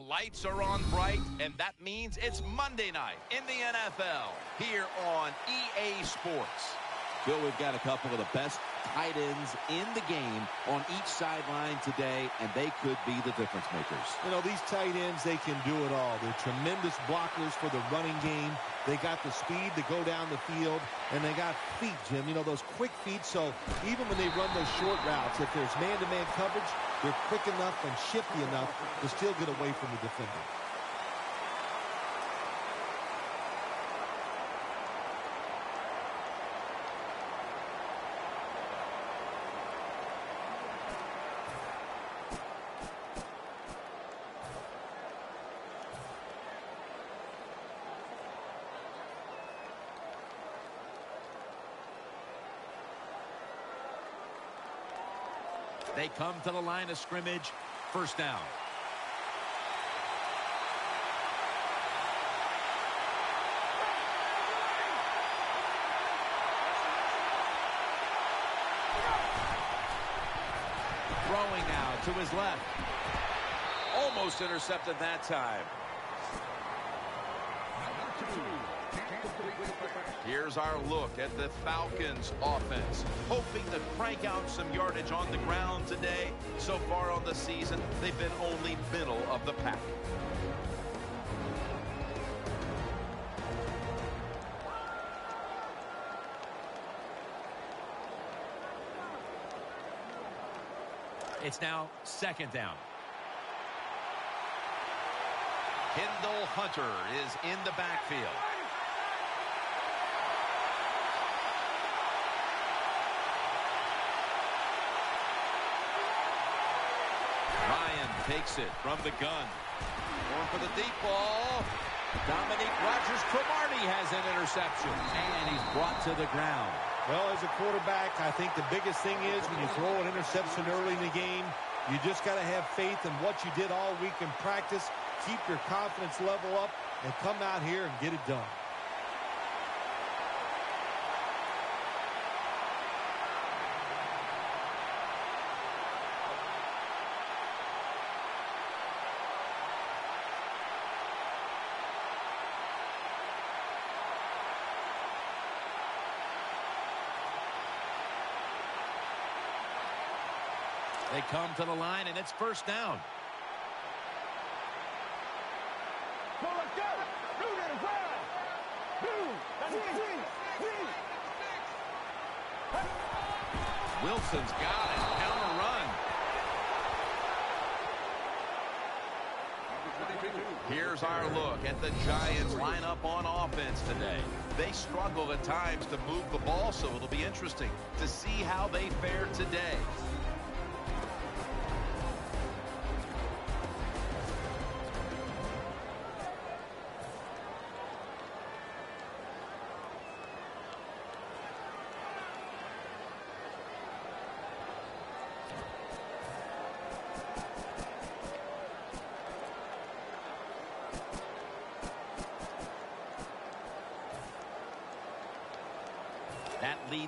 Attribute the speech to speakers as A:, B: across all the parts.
A: The lights are on bright, and that means it's Monday night in the NFL here on EA Sports.
B: Phil, we've got a couple of the best tight ends in the game on each sideline today, and they could be the difference makers.
C: You know, these tight ends, they can do it all. They're tremendous blockers for the running game. They got the speed to go down the field, and they got feet, Jim. You know, those quick feet, so even when they run those short routes, if there's man-to-man -man coverage, they're quick enough and shifty enough to still get away from the defender.
A: They come to the line of scrimmage. First down. Throwing now to his left. Almost intercepted that time. Here's our look at the Falcons offense. Hoping to crank out some yardage on the ground today. So far on the season, they've been only middle of the pack. It's now second down. Kendall Hunter is in the backfield. Ryan takes it from the gun. Going for the deep ball. Dominique Rodgers Cromartie has an interception. And he's brought to the ground.
C: Well, as a quarterback, I think the biggest thing is when you throw an interception early in the game, you just got to have faith in what you did all week in practice, keep your confidence level up, and come out here and get it done.
A: They come to the line, and it's first down. Wilson's got it. Down Counter run. Here's our look at the Giants lineup on offense today. They struggle at times to move the ball, so it'll be interesting to see how they fare today.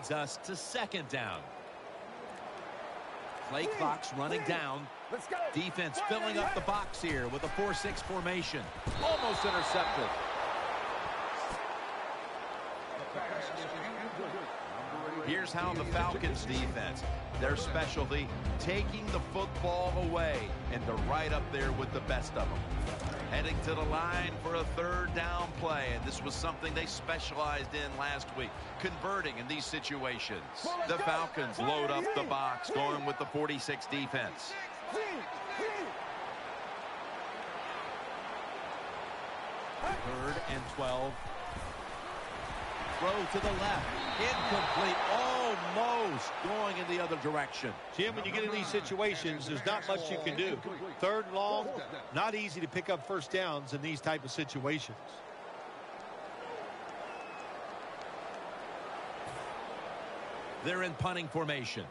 A: Leads us to second down. Play clock's running down. Defense filling up the box here with a 4-6 formation. Almost intercepted. Here's how the Falcons defense, their specialty, taking the football away, and they're right up there with the best of them. Heading to the line for a third down play, and this was something they specialized in last week, converting in these situations. The Falcons load up the box, going with the 46 defense. Third and 12. Throw to the left. Incomplete. Almost going in the other direction.
C: Jim, when you get in these situations, there's not much you can do. Third and long, not easy to pick up first downs in these type of situations.
A: They're in punting formation.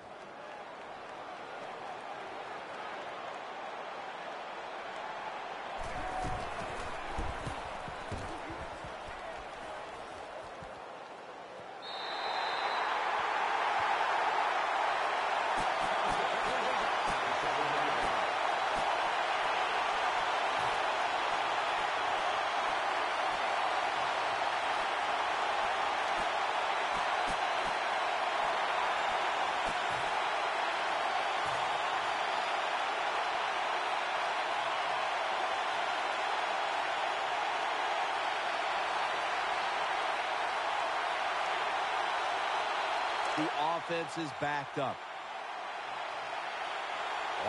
A: Offense is backed up.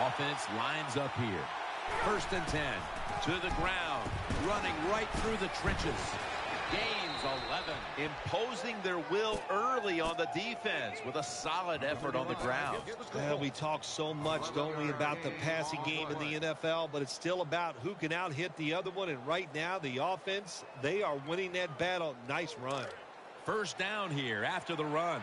A: Offense lines up here. First and 10. To the ground. Running right through the trenches. Gains 11.
D: Imposing their will early on the defense with a solid effort on the ground.
C: Well, we talk so much, don't we, about the passing game in the NFL, but it's still about who can out-hit the other one, and right now, the offense, they are winning that battle. Nice run.
A: First down here after the run.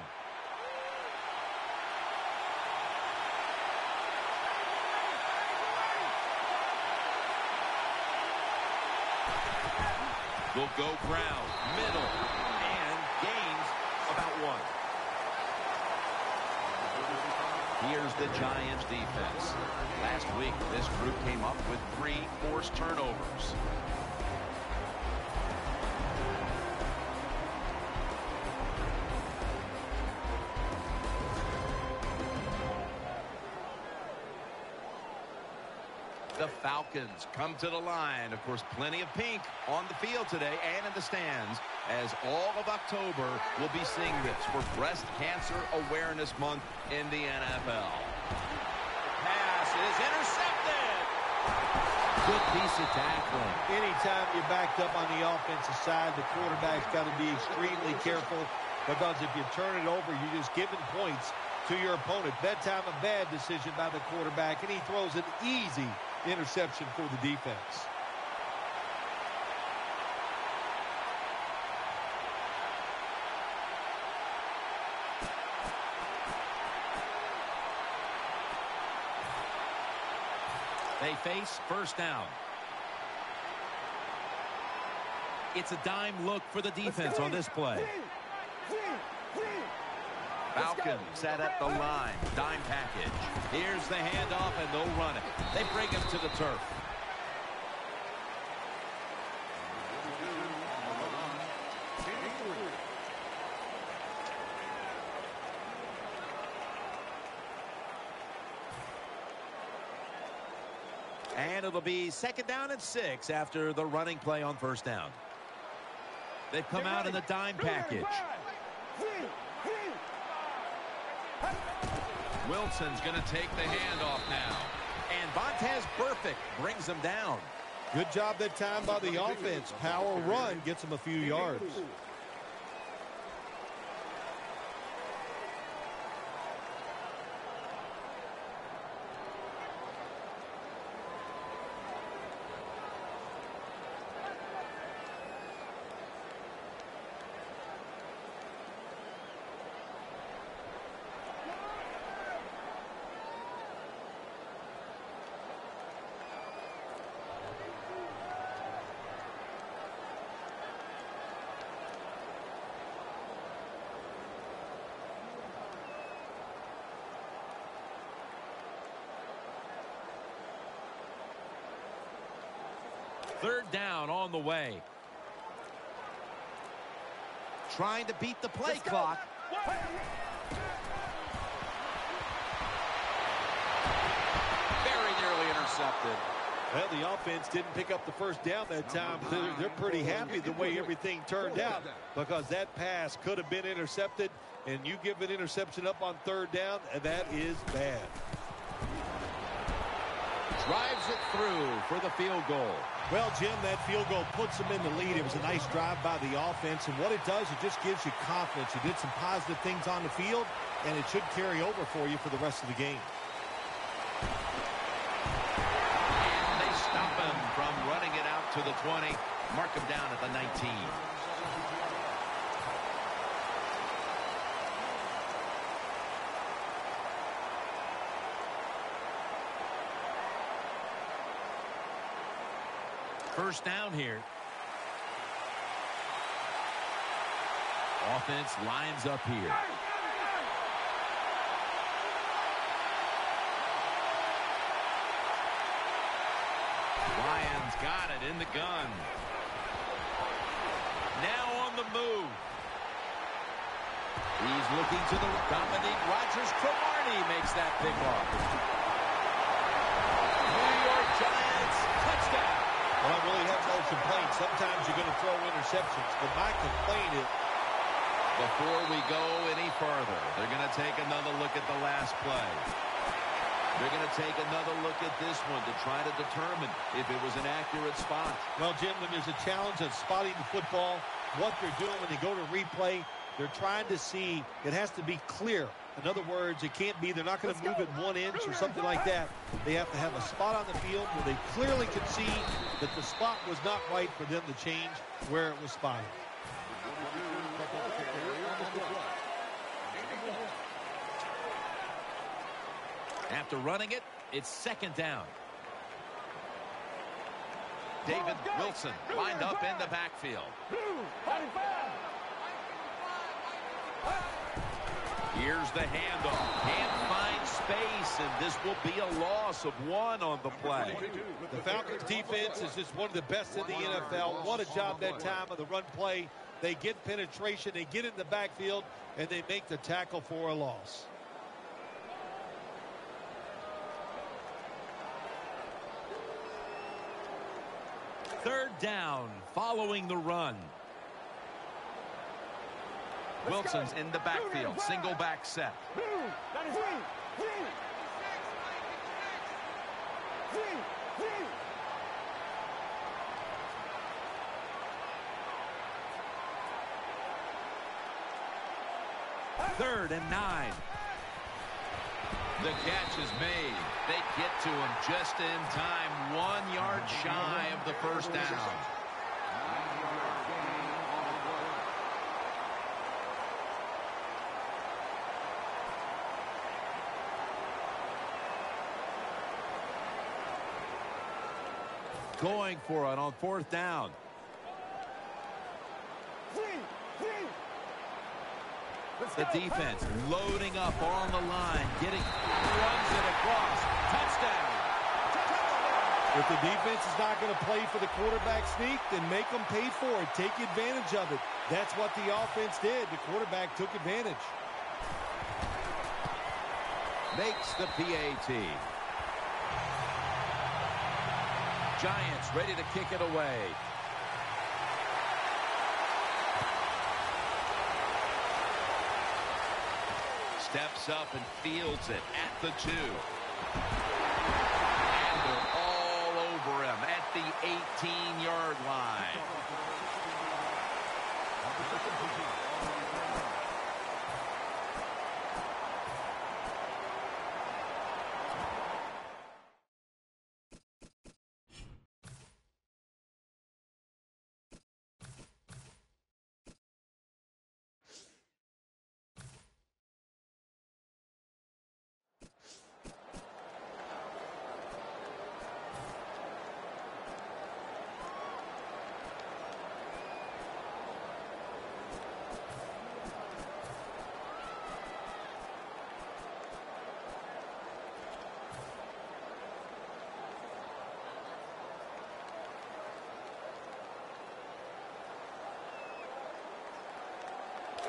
D: Will go ground, middle, and gains about one. Here's the Giants defense. Last week, this group came up with three forced turnovers. Falcons come to the line. Of course, plenty of pink on the field today and in the stands as all of October will be seeing this for Breast Cancer Awareness Month in the NFL.
A: Pass is intercepted. Good piece of tackling.
C: Anytime you're backed up on the offensive side, the quarterback's got to be extremely careful because if you turn it over, you're just giving points to your opponent. That time a bad decision by the quarterback, and he throws an easy interception for the defense.
A: They face first down. It's a dime look for the defense on this play.
D: Falcons set at the line. Dime package.
A: Here's the handoff, and they'll run it. They bring him to the turf. And it'll be second down and six after the running play on first down. They've come out in the dime package.
D: Wilson's going to take the handoff now.
A: And Vontaze Burfict brings him down.
C: Good job that time by the offense. Power run gets them a few yards.
A: Third down on the way. Trying to beat the play clock.
D: Very nearly intercepted.
C: Well, the offense didn't pick up the first down that time. They're, they're pretty happy the way everything turned out because that pass could have been intercepted, and you give an interception up on third down, and that is bad.
A: Drives it through for the field goal.
C: Well, Jim, that field goal puts them in the lead. It was a nice drive by the offense, and what it does, it just gives you confidence. You did some positive things on the field, and it should carry over for you for the rest of the game.
D: And they stop him from running it out to the 20. Mark him down at the 19.
A: First down here. Offense lines up here.
D: Lions got it in the gun. Now on the move.
A: He's looking to the Dominique Rodgers-Cromartie makes that pick
C: Well, I really have no complaints. Sometimes you're going to throw interceptions, but my complaint is
A: Before we go any further, they're going to take another look at the last play. They're going to take another look at this one to try to determine if it was an accurate spot.
C: Well, Jim, when there's a challenge of spotting the football, what they're doing when they go to replay, they're trying to see it has to be clear. In other words, it can't be they're not going to move it one inch or something like that. They have to have a spot on the field where they clearly can see that the spot was not right for them to change where it was spotted.
E: After running it, it's second down.
A: David Wilson lined up in the backfield. Here's the handoff. Can't find space, and this will be a loss of one on the play.
C: The Falcons defense is just one of the best in the NFL. What a job that time of the run play. They get penetration, they get in the backfield, and they make the tackle for a loss.
E: Third down following the run.
A: Wilson's in the backfield. Single back set.
E: Third and nine.
A: The catch is made. They get to him just in time. One yard shy of the first down.
E: Going for it on fourth down. The defense loading up on the line, getting runs it across. Touchdown.
C: If the defense is not going to play for the quarterback sneak, then make them pay for it. Take advantage of it. That's what the offense did. The quarterback took advantage.
E: Makes the PAT. Giants ready to kick it away.
A: Steps up and fields it at the two. And they're all over him at the 18-yard line.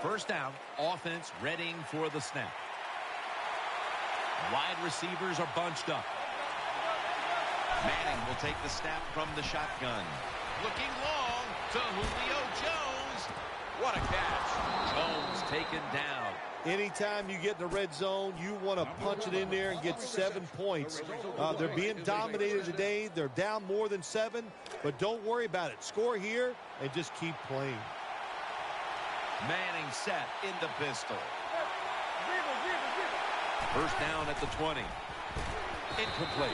E: First down, offense readying for the snap. Wide receivers are bunched up.
A: Manning will take the snap from the shotgun. Looking long to Julio Jones. What a catch. Jones taken down.
C: Anytime you get in the red zone, you want to punch it in there and get seven points. Uh, they're being dominated today. They're down more than seven, but don't worry about it. Score here and just keep playing.
A: Manning set in the pistol. First down at the 20. Incomplete.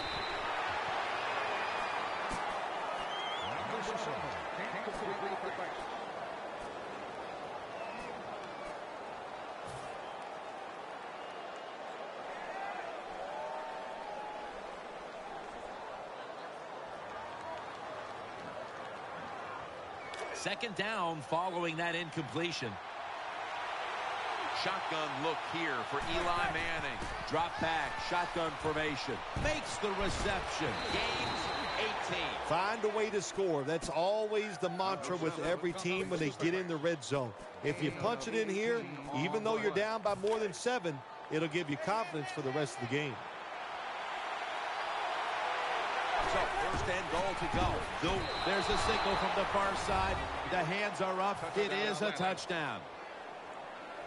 E: Second down following that incompletion.
A: Shotgun look here for Eli Manning.
E: Drop back, shotgun formation. Makes the reception.
A: Gains 18.
C: Find a way to score. That's always the mantra with every team when they get in the red zone. If you punch it in here, even though you're down by more than seven, it'll give you confidence for the rest of the game.
E: So first and goal to go. There's a signal from the far side. The hands are up. It is a touchdown.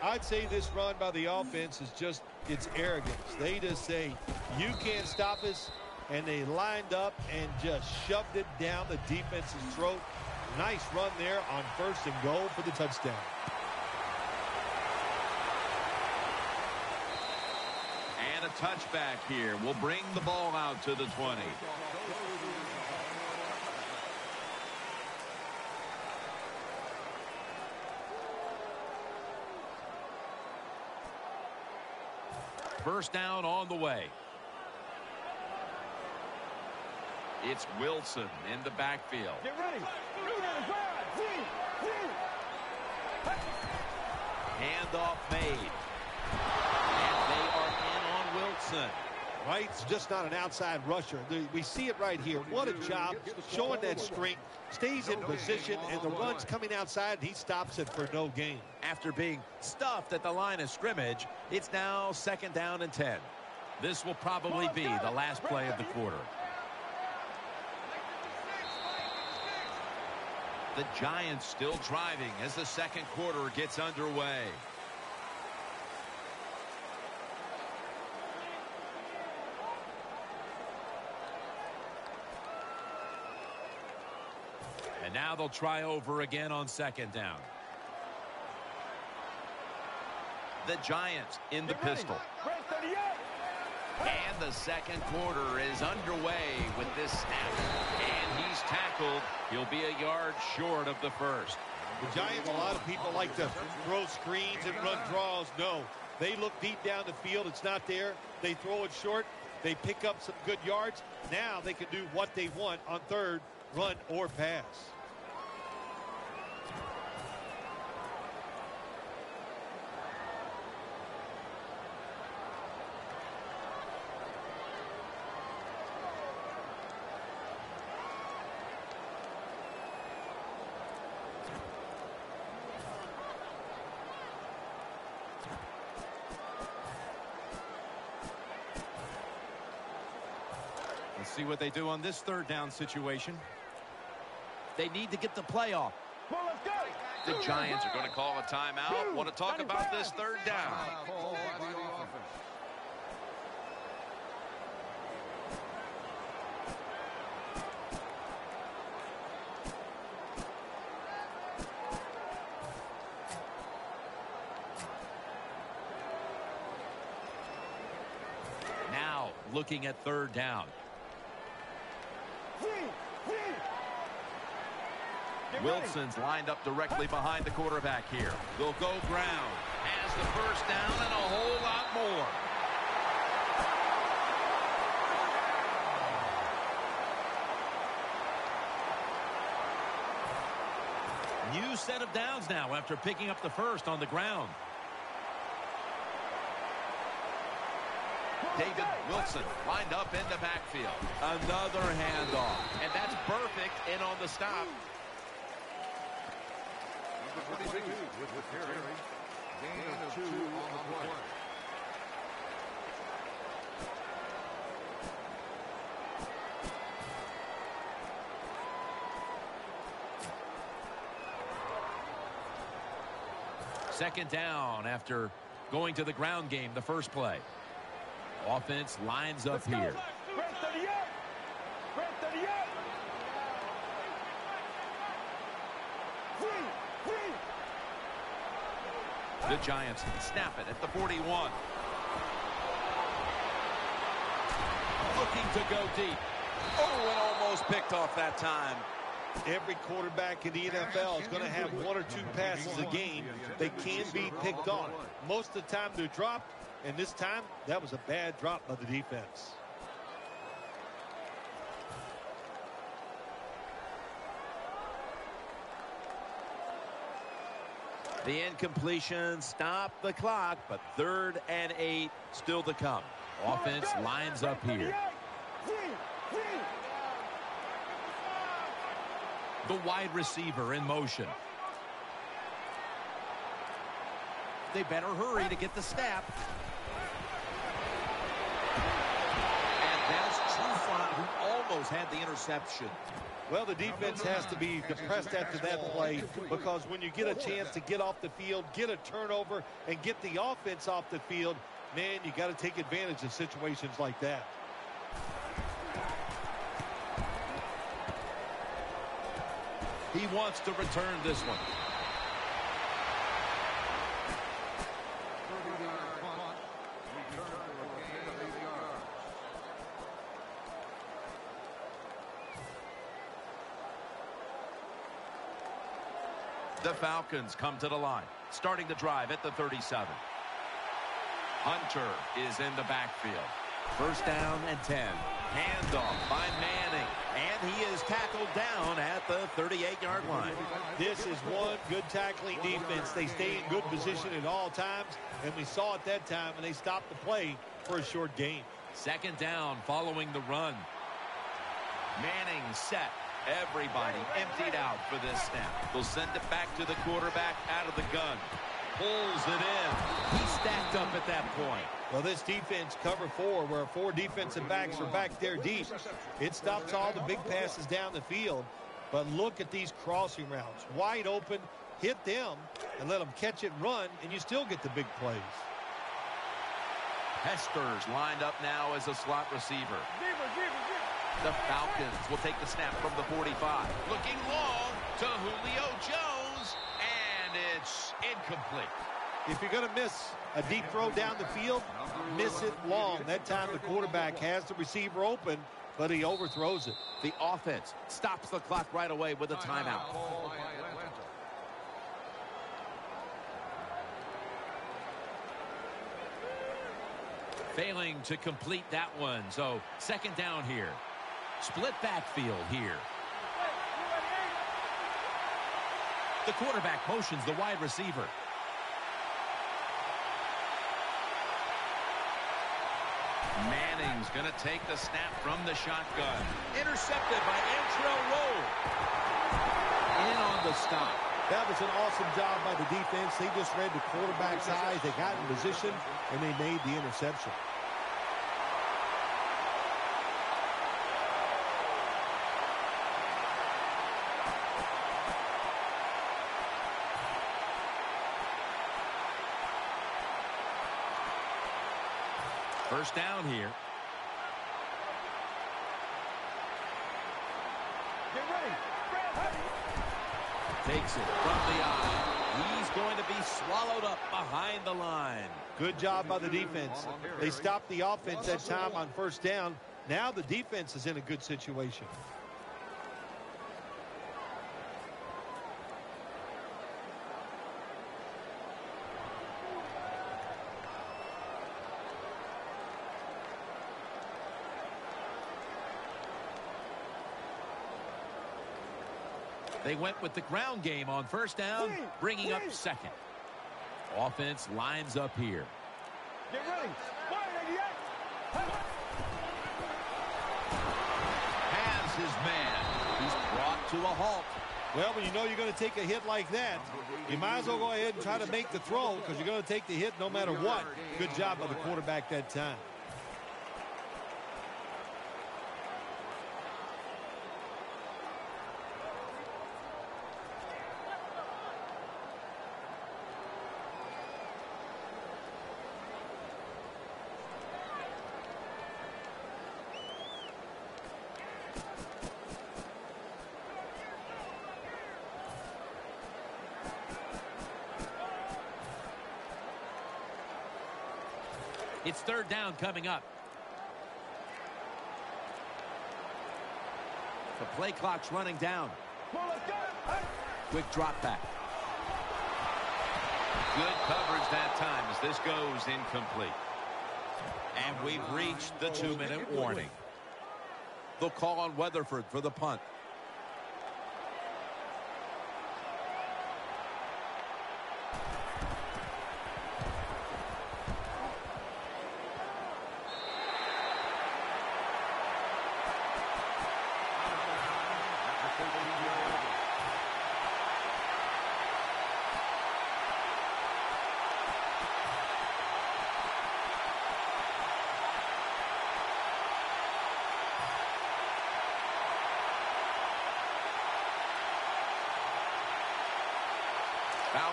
C: I'd say this run by the offense is just it's arrogance. They just say, you can't stop us, and they lined up and just shoved it down the defense's throat. Nice run there on first and goal for the touchdown.
D: And a touchback here will bring the ball out to the 20. First down on the way. It's Wilson in the backfield.
E: Get ready.
D: Handoff made. And they are in on Wilson.
C: Right? It's just not an outside rusher. We see it right here. What a job showing that strength. Stays in position, and the run's coming outside, he stops it for no gain.
A: After being stuffed at the line of scrimmage, it's now second down and 10. This will probably be the last play of the quarter.
D: The Giants still driving as the second quarter gets underway.
A: Now they'll try over again on second down.
D: The Giants in the pistol. And the second quarter is underway with this snap. And he's tackled. He'll be a yard short of the first.
C: The Giants, a lot of people like to throw screens and run draws. No, they look deep down the field. It's not there. They throw it short. They pick up some good yards. Now they can do what they want on third, run or pass.
A: See what they do on this third down situation. They need to get the play off.
D: The Giants are going to call a timeout. Want to talk about this third down.
A: Now looking at third down.
D: Wilson's lined up directly behind the quarterback here. They'll go ground. Has the first down and a whole lot more.
A: New set of downs now after picking up the first on the ground.
D: David Wilson lined up in the backfield.
A: Another handoff.
D: And that's perfect in on the stop.
E: Gain of two on the play.
A: Second down after going to the ground game the first play. Offense lines up here.
D: The Giants snap it at the 41.
A: Looking to go deep.
D: Oh, and almost picked off that time.
C: Every quarterback in the NFL is going to have one or two passes a game that can be picked off. Most of the time they're dropped, and this time that was a bad drop by the defense.
A: The incompletion stopped the clock, but third and eight still to come. Offense lines up here. The wide receiver in motion. They better hurry to get the snap.
D: And that's Trufant who almost
A: had the interception.
C: Well, the defense has to be depressed after that play because when you get a chance to get off the field, get a turnover, and get the offense off the field, man, you got to take advantage of situations like that.
A: He wants to return this one. The Falcons come to the line, starting the drive at the 37. Hunter is in the backfield. First down and 10. Handoff by Manning. And he is tackled down at the 38-yard line.
C: This is one good tackling defense. They stay in good position at all times, and we saw it that time, and they stopped the play for a short gain.
A: Second down following the run. Manning set. Everybody emptied out for this snap. They'll send it back to the quarterback out of the gun. Pulls it in. He stacked up at that point.
C: Well, this defense cover four, where four defensive backs are back there deep. It stops all the big passes down the field. But look at these crossing routes. Wide open, hit them, and let them catch it run, and you still get the big plays.
A: Hester's lined up now as a slot receiver. The Falcons will take the snap from the 45. Looking long to Julio Jones, and it's incomplete.
C: If you're going to miss a deep throw down the field, miss it long. That time the quarterback has the receiver open, but he overthrows it.
A: The offense stops the clock right away with a timeout. Failing to complete that one, so second down here. Split backfield here. The quarterback motions the wide receiver. Manning's going to take the snap from the shotgun. Intercepted by Antrel Rolle. In on the stop.
C: That was an awesome job by the defense. They just read the quarterback's eyes. They got in position, and they made the interception.
A: First down here.
E: Get ready.
A: Takes it from the eye. He's going to be swallowed up behind the line.
C: Good job by the defense. They stopped the offense that time on first down. Now the defense is in a good situation.
A: They went with the ground game on first down, bringing up second. Offense lines up here.
E: Get ready.
A: Has his man. He's brought to a halt.
C: Well, when you know you're going to take a hit like that, you might as well go ahead and try to make the throw because you're going to take the hit no matter what. Good job by the quarterback that time.
A: It's third down coming up. The play clock's running down. Quick drop back. Good coverage that time as this goes incomplete. And we've reached the two-minute warning. They'll call on Weatherford for the punt.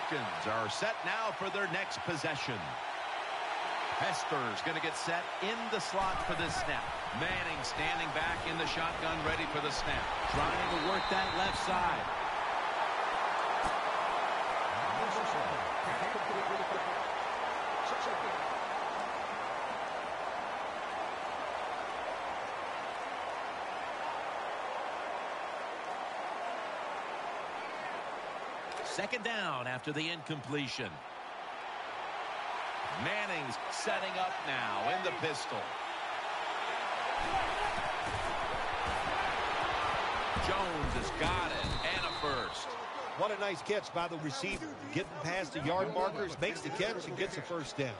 A: Falcons are set now for their next possession. Hester's going to get set in the slot for this snap. Manning standing back in the shotgun ready for the snap.
E: Trying to work that left side. Second down the incompletion.
A: Manning's setting up now in the pistol. Jones has got it and a first.
C: What a nice catch by the receiver. Getting past the yard markers, makes the catch, and gets a first down.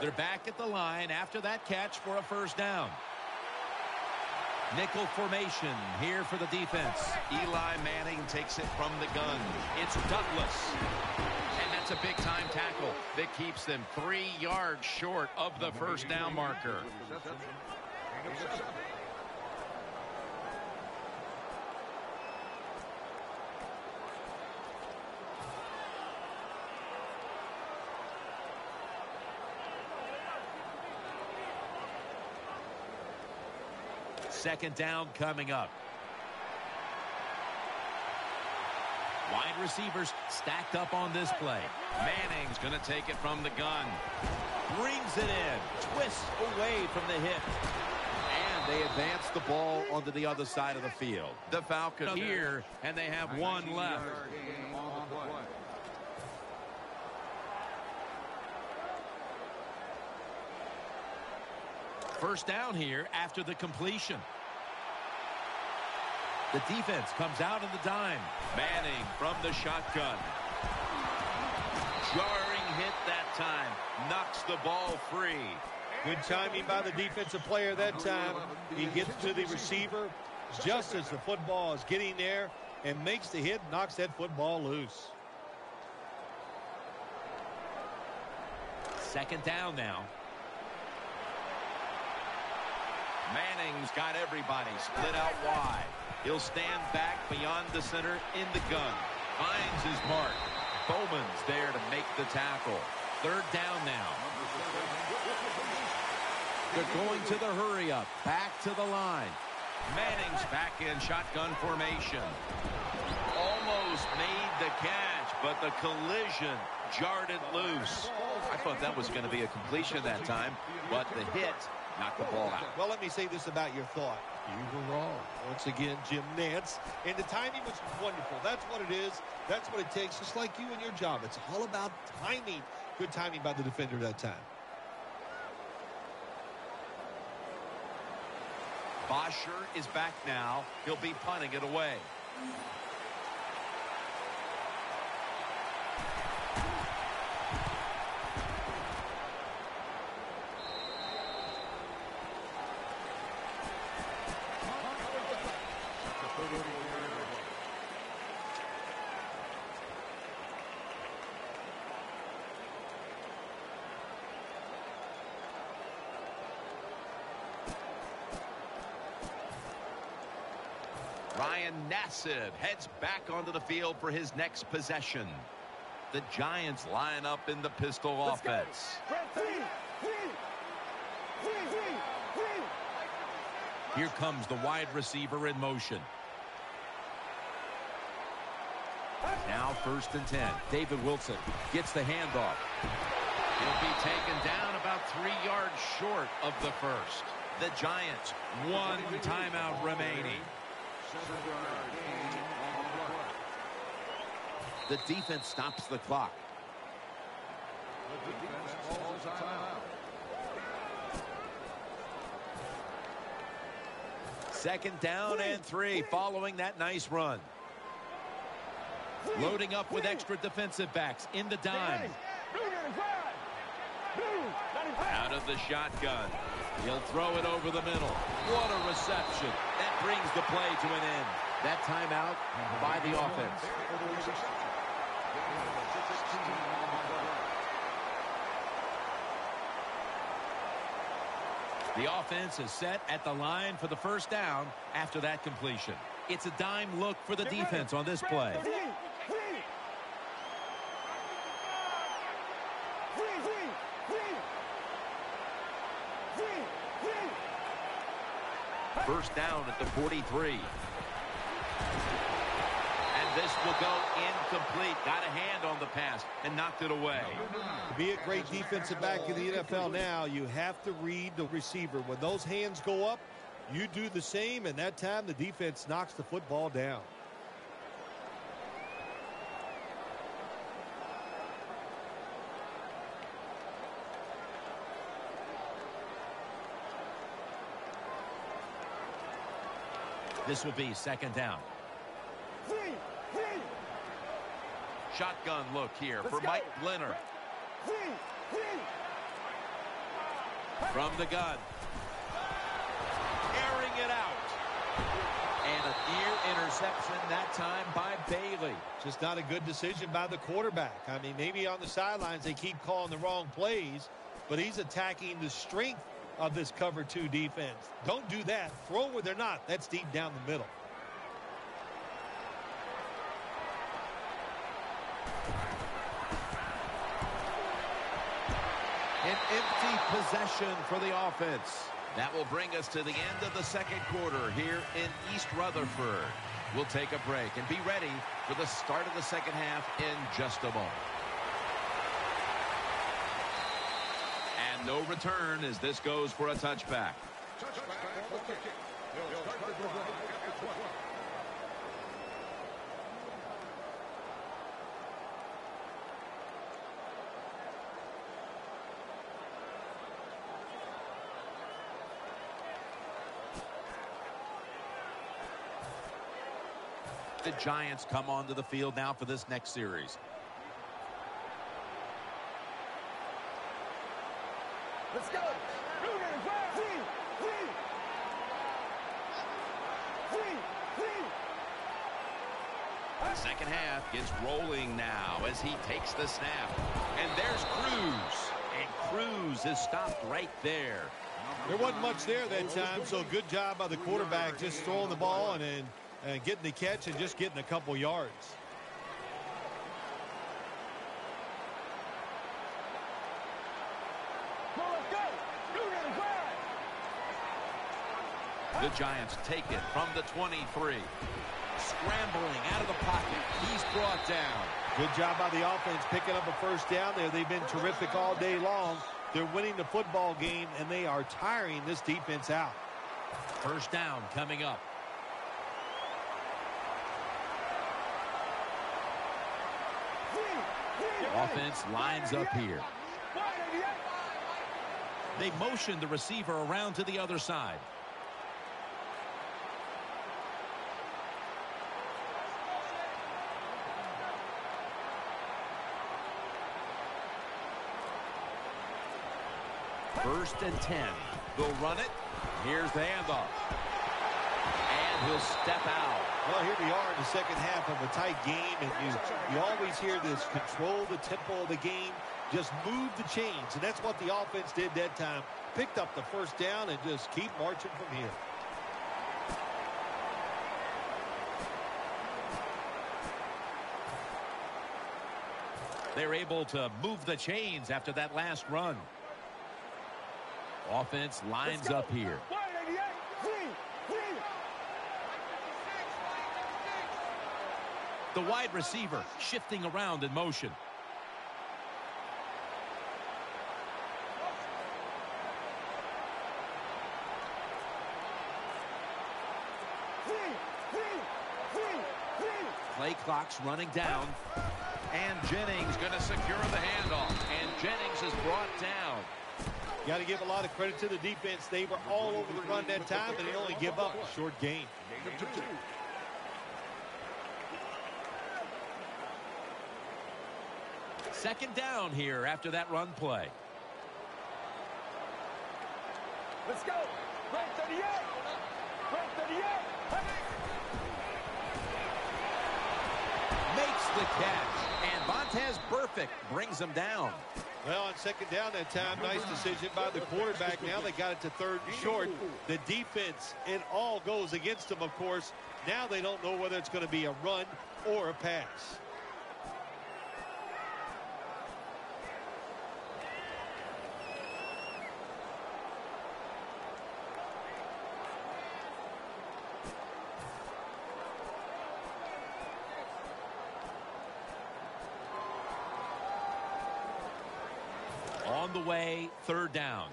E: They're back at the line after that catch for a first down. Nickel formation here for the defense.
A: Eli Manning takes it from the gun.
E: It's Douglas.
A: And that's a big-time tackle that keeps them three yards short of the first down marker.
E: Second down coming up. Wide receivers stacked up on this play.
A: Manning's going to take it from the gun.
E: Brings it in. Twists away from the hit. And they advance the ball onto the other side of the field.
A: The Falcons
E: Here, and they have one left. First down here after the completion. The defense comes out in the dime.
A: Manning from the shotgun. Jarring hit that time. Knocks the ball free.
C: Good timing by the defensive player that time. He gets to the receiver just as the football is getting there and makes the hit, knocks that football loose.
E: Second down now.
A: Manning's got everybody split out wide. He'll stand back beyond the center in the gun. Finds his mark. Bowman's there to make the tackle.
E: Third down now. They're going to the hurry up. Back to the line.
A: Manning's back in shotgun formation. Almost made the catch, but the collision jarred it loose. I thought that was going to be a completion that time, but the hit knocked the ball out.
C: Well, let me say this about your thought. You were wrong. Once again, Jim Nantz. And the timing was wonderful. That's what it is. That's what it takes, just like you and your job. It's all about timing. Good timing by the defender that time.
A: Bosher is back now. He'll be punting it away. Ryan Nassib heads back onto the field for his next possession. The Giants line up in the pistol offense.
E: Here comes the wide receiver in motion. Now first and 10. David Wilson gets the handoff.
A: He'll be taken down about three yards short of the first. The Giants, one timeout remaining.
E: The defense stops the clock. Second down and three following that nice run. Loading up with extra defensive backs in the dime.
A: Out of the shotgun. He'll throw it over the middle. What a reception. That brings the play to an end. That timeout by the offense. The offense is set at the line for the first down after that completion. It's a dime look for the defense on this play. First down at the 43. This will go incomplete. Got a hand on the pass and knocked it away.
C: To be a great defensive back in the NFL now, you have to read the receiver. When those hands go up, you do the same, and that time the defense knocks the football down.
A: This will be second down. Shotgun look here for Mike Glennon. From the gun. Airing it out. And a near interception that time by Bailey.
C: Just not a good decision by the quarterback. I mean, maybe on the sidelines they keep calling the wrong plays, but he's attacking the strength of this cover two defense. Don't do that. Throw where they're not. That's deep down the middle.
A: Empty possession for the offense. That will bring us to the end of the second quarter here in East Rutherford. We'll take a break and be ready for the start of the second half in just a moment. And no return as this goes for a touchback. The Giants come onto the field now for this next series.
E: Let's go.
A: Second half gets rolling now as he takes the snap. And there's Cruz. And Cruz is stopped right there.
C: There wasn't much there that time, so good job by the quarterback just throwing the ball and, and, and getting the catch and just getting a couple yards.
A: The Giants take it from the 23. Scrambling out of the pocket. He's brought down.
C: Good job by the offense picking up a first down there. They've been terrific all day long. They're winning the football game, and they are tiring this defense out.
A: First down coming up. Offense lines up here. They motion the receiver around to the other side. First and 10. They'll run it. Here's the handoff. And he'll step out.
C: Well, here we are in the second half of a tight game, and you, you always hear this, control the tempo of the game, just move the chains, and that's what the offense did that time. Picked up the first down and just keep marching from here.
A: They're able to move the chains after that last run. Offense lines up here. The wide receiver shifting around in motion. Play clock's running down. And Jennings going to secure the handoff. And Jennings is brought down.
C: Got to give a lot of credit to the defense. They were all over the run that time, and they only give up a short gain.
A: Second down here after that run play.
E: Let's go. Right 38. Right 38.
A: Makes the catch. And Vontaze Burfict brings him down.
C: Well, on second down that time, nice decision by the quarterback. Now they got it to third and short. The defense, it all goes against them, of course. Now they don't know whether it's going to be a run or a pass.
A: On the way, third down.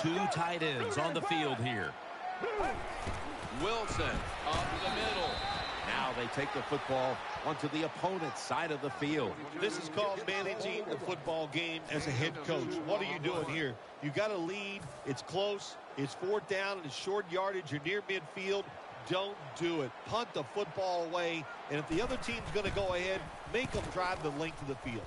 A: Two tight ends on the field here. Wilson up the middle. Now they take the football onto the opponent's side of the field.
C: This is called managing the football game as a head coach. What are you doing here? You got a lead. It's close. It's fourth down. It's short yardage. You're near midfield. Don't do it. Punt the football away. And if the other team's going to go ahead, make them drive the length of the field.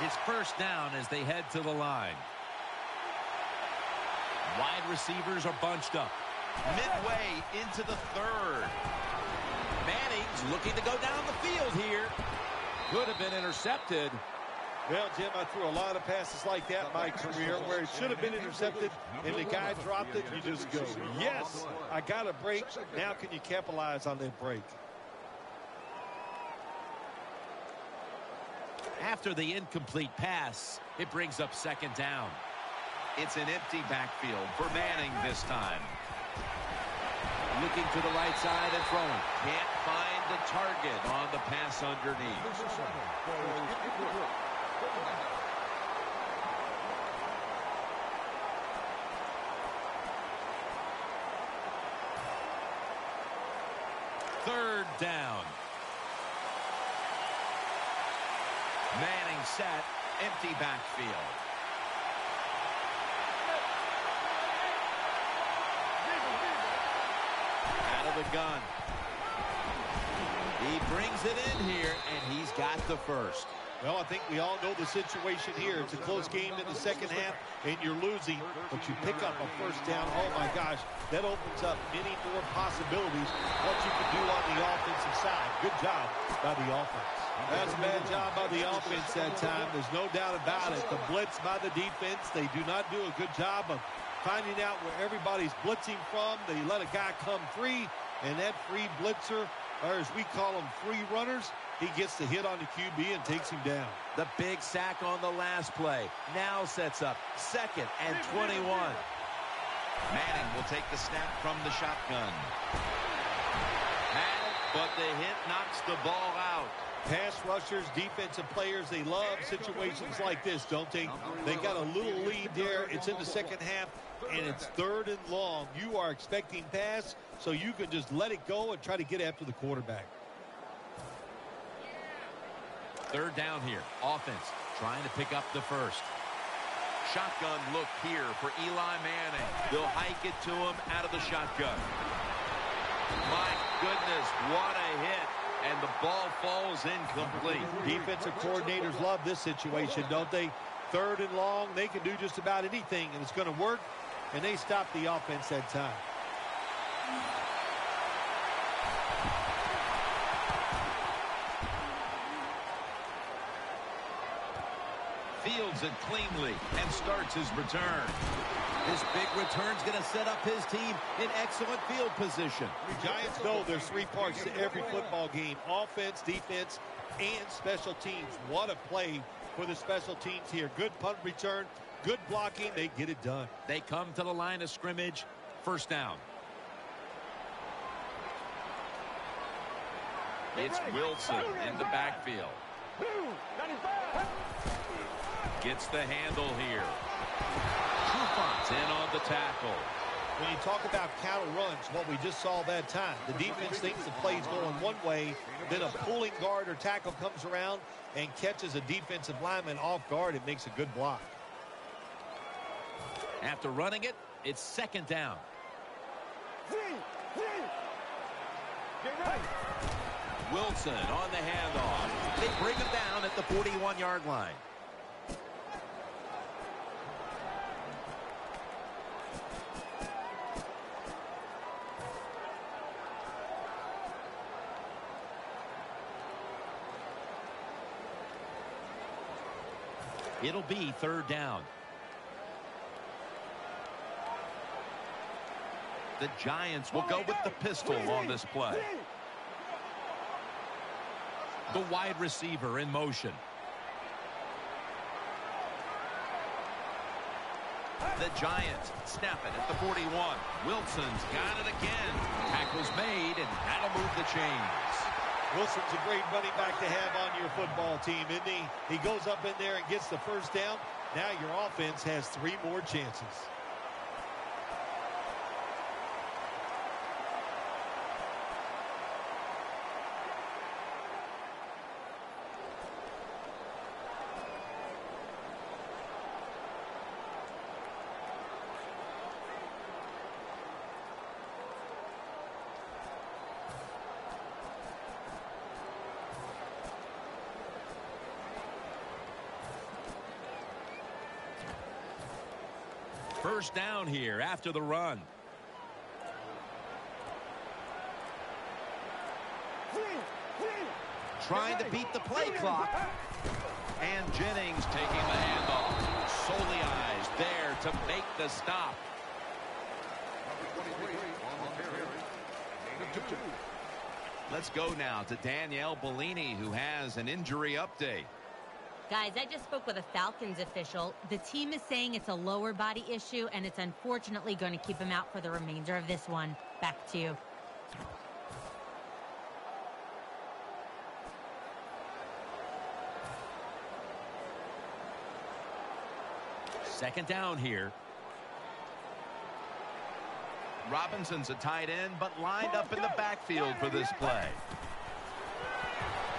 A: It's first down as they head to the line. Wide receivers are bunched up.
D: Midway into the third.
A: Manning's looking to go down the field here. Could have been intercepted.
C: Well, Jim, I threw a lot of passes like that in my career where it should have been intercepted and the guy dropped it. You just go, yes, I got a break. Now can you capitalize on that break?
A: After the incomplete pass, it brings up second down.
D: It's an empty backfield for Manning this time.
A: Looking to the right side and throwing. Can't find the target on the pass underneath. Third down.
D: Manning set, empty backfield.
A: Out of the gun. He brings it in here, and he's got the first.
C: Well, I think we all know the situation here. It's a close game in the second half, and you're losing, but you pick up a first down. Oh, my gosh, that opens up many more possibilities what you can do on the offensive side. Good job by the offense. That's a bad job by the offense that time. There's no doubt about it. The blitz by the defense, they do not do a good job of finding out where everybody's blitzing from. They let a guy come free, and that free blitzer, or as we call them, free runners, he gets the hit on the QB and takes him down.
A: The big sack on the last play now sets up second and 21.
D: Manning will take the snap from the shotgun. And, but the hit knocks the ball out.
C: Pass rushers, defensive players, they love situations like this, don't they? They got a little lead there. It's in the second half, and it's third and long. You are expecting pass, so you can just let it go and try to get after the quarterback.
A: Third down here. Offense trying to pick up the first.
D: Shotgun look here for Eli Manning. They'll hike it to him out of the shotgun. My goodness, what a hit. And the ball falls incomplete.
C: Defensive coordinators love this situation, don't they? Third and long, they can do just about anything, and it's going to work, and they stop the offense that time.
A: Fields it cleanly and starts his return. This big return's going to set up his team in excellent field position.
C: The Giants know there's three parts to every football game. Offense, defense, and special teams. What a play for the special teams here. Good punt return, good blocking. They get it done.
A: They come to the line of scrimmage. First down.
D: It's Wilson in the backfield.
E: Blue, 95.
A: Gets the handle here. Trufant's in on the tackle.
C: When you talk about counter runs, what we just saw that time, the defense thinks the play's going one way, then a pulling guard or tackle comes around and catches a defensive lineman off guard. It makes a good block.
A: After running it, it's second down.
E: Three, three. Get ready.
A: Wilson on the handoff. They bring him down at the 41-yard line. It'll be third down. The Giants will go with the pistol on this play. The wide receiver in motion. The Giants snap it at the 41. Wilson's got it again. Tackle's made, and that'll move the chains.
C: Wilson's a great running back to have on your football team, isn't he? He goes up in there and gets the first down. Now your offense has three more chances.
A: First down here after the run. Trying to beat the play clock. And Jennings taking the handoff. Soliai there to make the stop. Let's go now to Danielle Bellini, who has an injury update.
F: Guys, I just spoke with a Falcons official. The team is saying it's a lower body issue, and it's unfortunately going to keep him out for the remainder of this one. Back to you.
A: Second down here. Robinson's a tight end, but lined up in the backfield for this play.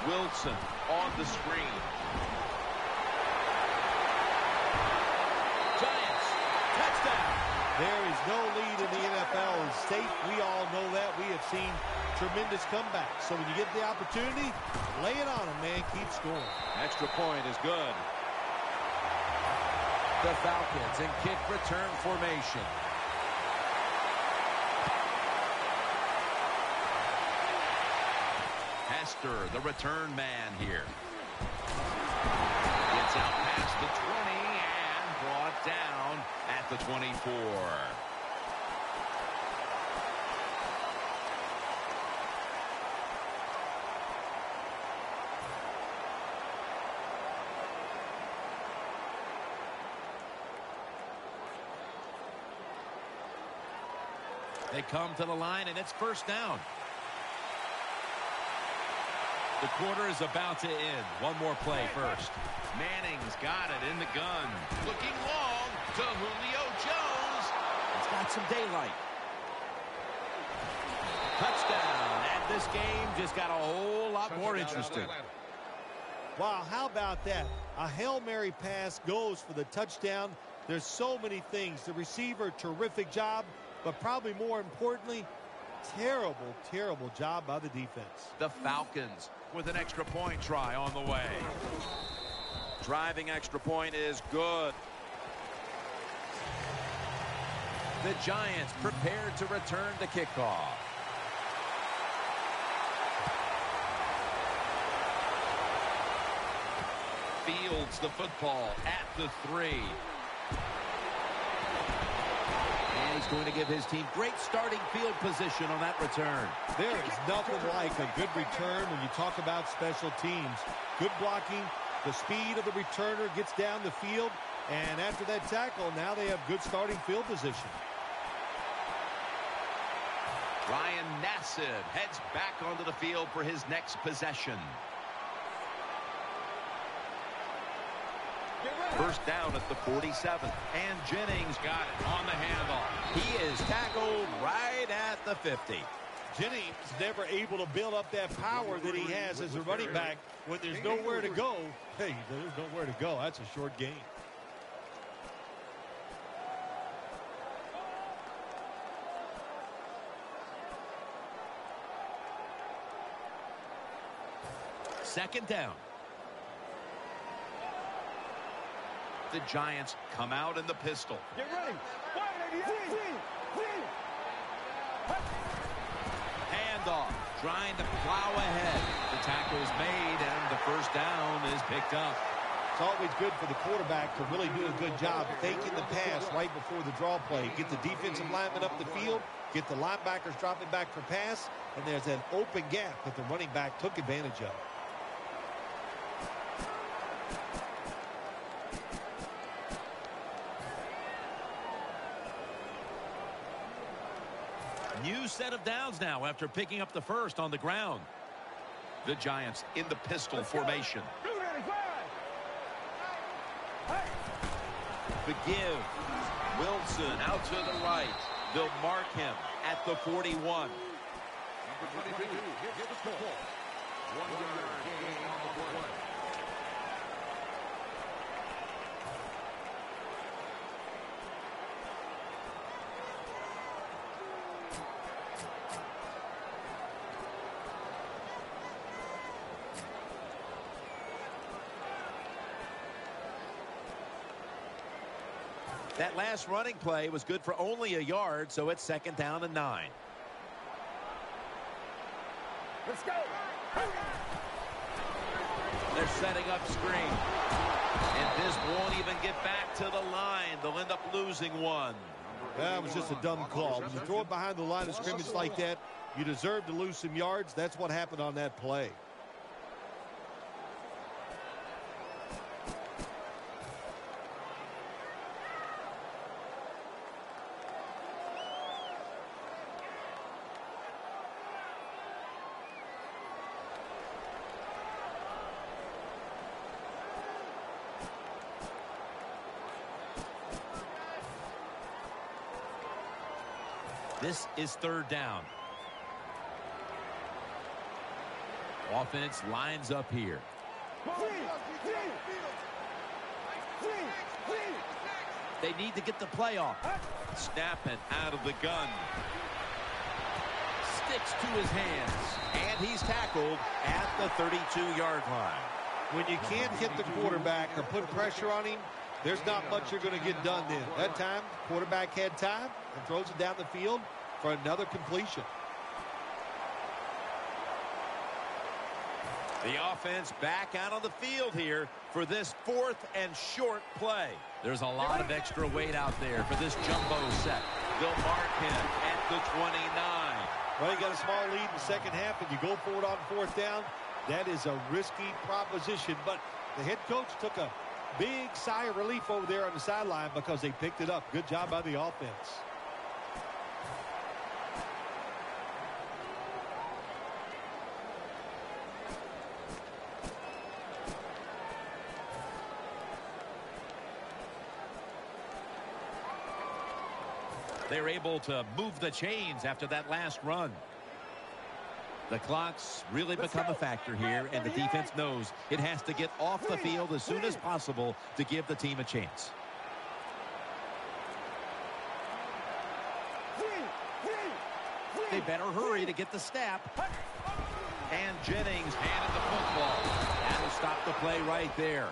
A: Wilson on the screen. Giants, touchdown.
C: There is no lead in the NFL in state. We all know that. We have seen tremendous comebacks. So when you get the opportunity, lay it on them, man. Keep scoring.
A: Extra point is good. The Falcons in kick return formation. Hester, the return man here. Gets out past the 20 and brought down at the 24. They come to the line, and it's first down. The quarter is about to end. One more play first. Manning's got it in the gun. Looking long to Julio Jones. It's got some daylight. Touchdown. And this game just got a whole lot more interesting.
C: Wow, how about that? A Hail Mary pass goes for the touchdown. There's so many things. The receiver, terrific job, but probably more importantly, terrible, terrible job by the defense.
A: The Falcons with an extra point try on the way. Driving extra point is good. The Giants prepared to return the kickoff. Fields the football at the three. And he's going to give his team great starting field position on that return.
C: There is nothing like a good return when you talk about special teams. Good blocking, the speed of the returner gets down the field, and after that tackle, now they have good starting field position.
A: Ryan Nassib heads back onto the field for his next possession. First down at the 47. And Jennings got it on the handoff. He is tackled right at the 50.
C: Jennings never able to build up that power that he has as a running back when there's nowhere to go. Hey, there's nowhere to go. That's a short game.
A: Second down. The Giants come out in the pistol.
E: Get ready.
A: Handoff. Trying to plow ahead. The tackle is made and the first down is picked up.
C: It's always good for the quarterback to really do a good job faking the pass right before the draw play. Get the defensive lineman up the field, get the linebackers dropping back for pass, and there's an open gap that the running back took advantage of.
A: New set of downs now after picking up the first on the ground. The Giants in the pistol formation. The give. Wilson out to the right. They'll mark him at the 41. Number 22, here's the score. One yard gain on the play. Last running play was good for only a yard, so it's second down and nine.
E: Let's go.
A: They're setting up screen. And this won't even get back to the line. They'll end up losing one.
C: That was just a dumb call. When you throw it behind the line of scrimmage like that, you deserve to lose some yards. That's what happened on that play.
A: This is third down. Offense lines up here. They need to get the play off. Snapping out of the gun. Sticks to his hands. And he's tackled at the 32-yard line.
C: When you can't hit the quarterback or put pressure on him, there's not much you're going to get done then. That time, quarterback had time and throws it down the field for another completion.
A: The offense back out on the field here for this fourth and short play. There's a lot of extra weight out there for this jumbo set. They'll mark him at the 29.
C: Well, you got a small lead in the second half, and you go for it on fourth down. That is a risky proposition, but the head coach took a big sigh of relief over there on the sideline because they picked it up. Good job by the offense.
A: They're able to move the chains after that last run. The clock's really become a factor here, and the defense knows it has to get off the field as soon as possible to give the team a chance. They better hurry to get the snap. And Jennings handed the football. That'll stop the play right there.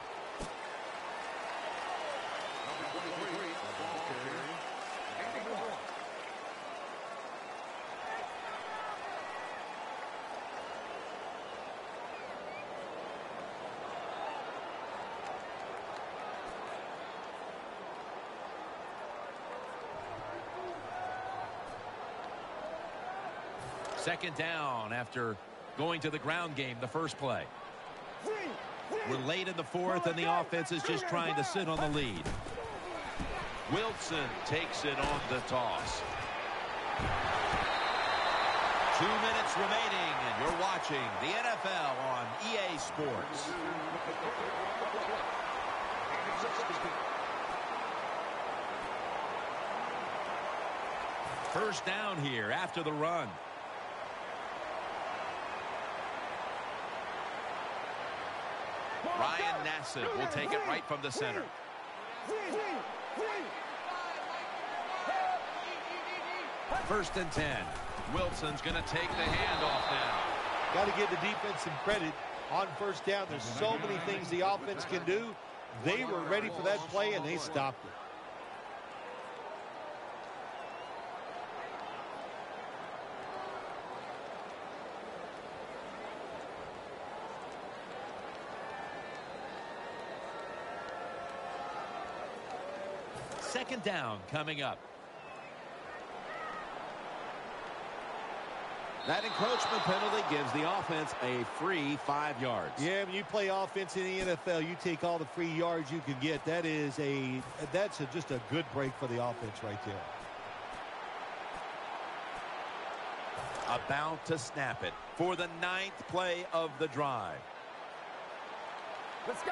A: Second down after going to the ground game the first play. We're late in the fourth, and the offense is just trying to sit on the lead. Wilson takes it on the toss. Two minutes remaining, and you're watching the NFL on EA Sports. First down here after the run.
D: Ryan Nassib will take it right from the center.
A: First and 10.
D: Wilson's going to take the handoff now.
C: Got to give the defense some credit on first down. There's so many things the offense can do. They were ready for that play, and they stopped it.
A: Second down coming up. That encroachment penalty gives the offense a free five yards.
C: Yeah, when you play offense in the NFL, you take all the free yards you can get. That is a that's a, just a good break for the offense right there.
A: About to snap it for the ninth play of the drive.
E: Let's go.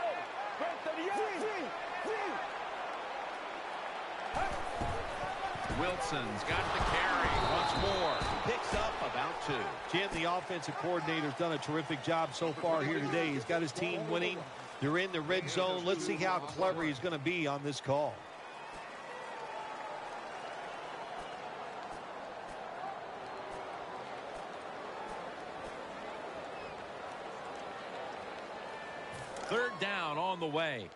D: Wilson's got the carry once more.
A: Picks up about two.
C: Jim, the offensive coordinator's done a terrific job so far here today. He's got his team winning. They're in the red zone. Let's see how clever he's going to be on this call.
A: Third down on the way.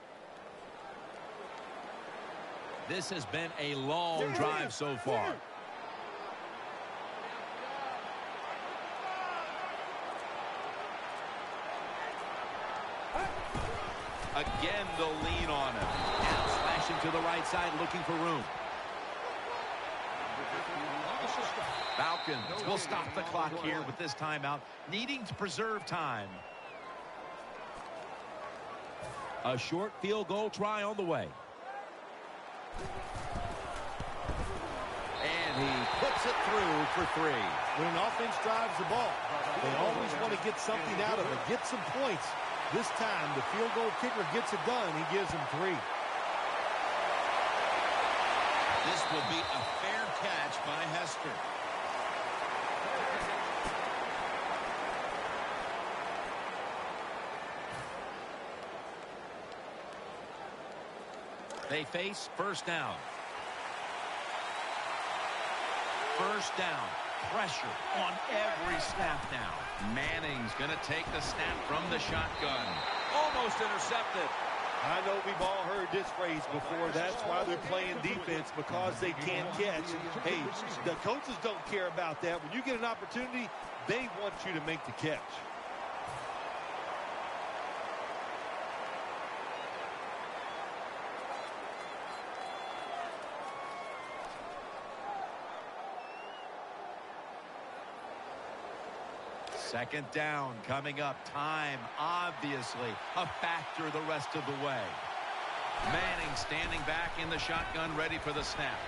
A: This has been a long drive so far.
D: Again, they'll lean on him.
A: Now slashing to the right side, looking for room.
D: Falcons will stop the clock here with this timeout, needing to preserve time.
A: A short field goal try on the way. And he puts it through for three.
C: When an offense drives the ball, they always want to get something out of it, get some points. This time, the field goal kicker gets it done. He gives them three.
G: This will be a fair catch by Hester.
A: They face first down. First down. Pressure on every snap now.
D: Manning's going to take the snap from the shotgun.
A: Almost intercepted.
C: I know we've all heard this phrase before. That's why they're playing defense, because they can't catch. Hey, the coaches don't care about that. When you get an opportunity, they want you to make the catch.
D: Second down coming up. Time, obviously, a factor the rest of the way. Manning standing back in the shotgun, ready for the snap.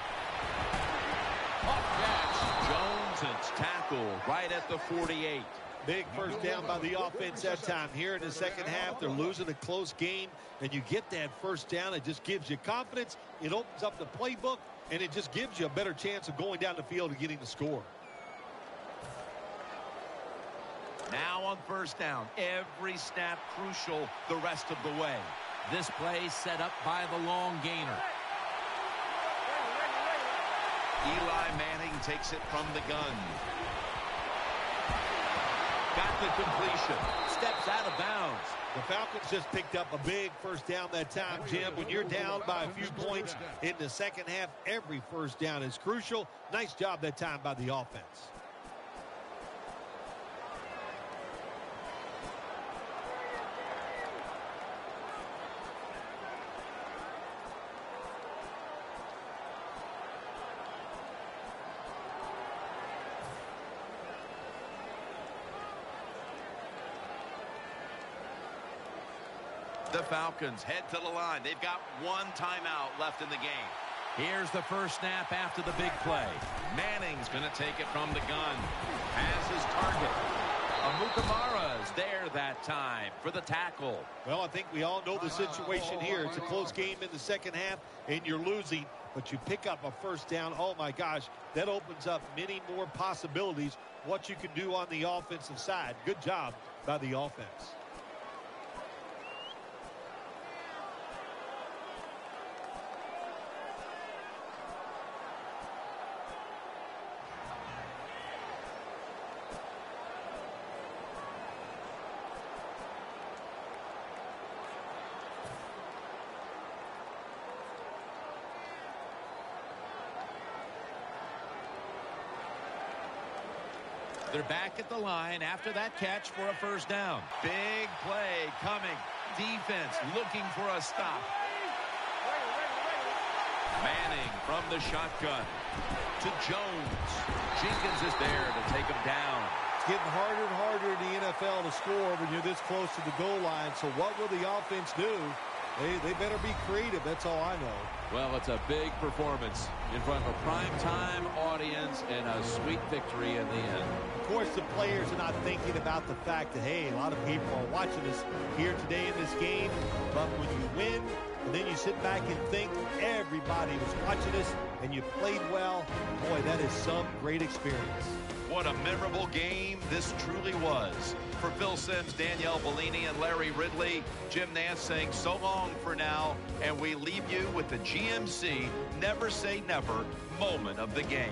D: Up catch. Jones is tackled right at the 48.
C: Big first down by the offense that time. Here in the second half, they're losing a close game, and you get that first down. It just gives you confidence. It opens up the playbook, and it just gives you a better chance of going down the field and getting the score.
D: Now on first down, every snap crucial the rest of the way.
A: This play set up by the long gainer.
D: Eli Manning takes it from the gun. Got the completion.
A: Steps out of bounds.
C: The Falcons just picked up a big first down that time, Jim. When you're down by a few points in the second half, every first down is crucial. Nice job that time by the offense.
D: Falcons head to the line. They've got one timeout left in the game.
A: Here's the first snap after the big play.
D: Manning's going to take it from the gun. Has his target.
A: Amukamara is there that time for the tackle.
C: Well, I think we all know the situation here. It's a close game in the second half, and you're losing, but you pick up a first down. Oh, my gosh, that opens up many more possibilities what you can do on the offensive side. Good job by the offense.
A: They're back at the line after that catch for a first down. Big play coming. Defense looking for a stop. Manning from the shotgun to Jones. Jenkins is there to take him down.
C: It's getting harder and harder in the NFL to score when you're this close to the goal line. So what will the offense do? They, they better be creative. That's all I know.
A: Well, it's a big performance in front of a prime-time audience and a sweet victory in the end.
C: Of course, the players are not thinking about the fact that, hey, a lot of people are watching us here today in this game. But when you win, and then you sit back and think everybody was watching us and you played well, boy, that is some great experience.
D: What a memorable game this truly was. For Phil Simms, Danielle Bellini, and Larry Ridley, Jim Nantz saying so long for now, and we leave you with the GMC Never Say Never moment of the game.